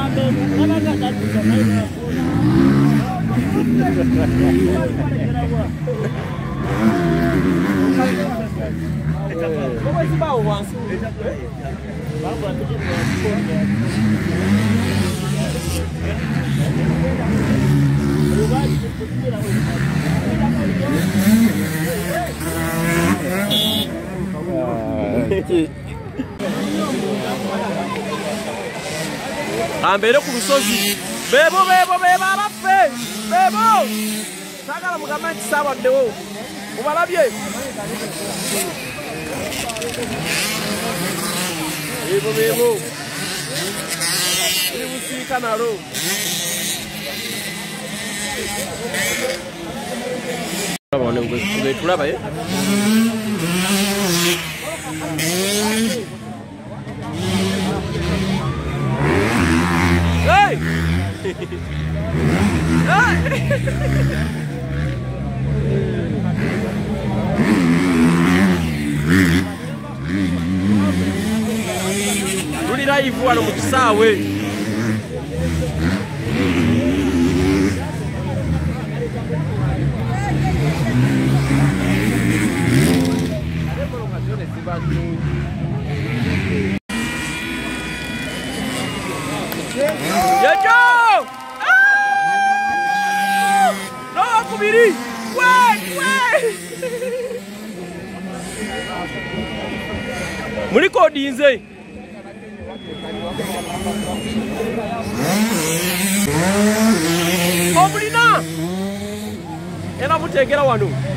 哎，这。hambere ku lusozi bebo bebo bebo abaffe bebo saagala mugambe nti saabaddewo mubalabye bebo bebo eri busiika nalo betulaba lulira ivu wano mu kisaawe Muri kodi nze. Omulina. Ena mutegera wano.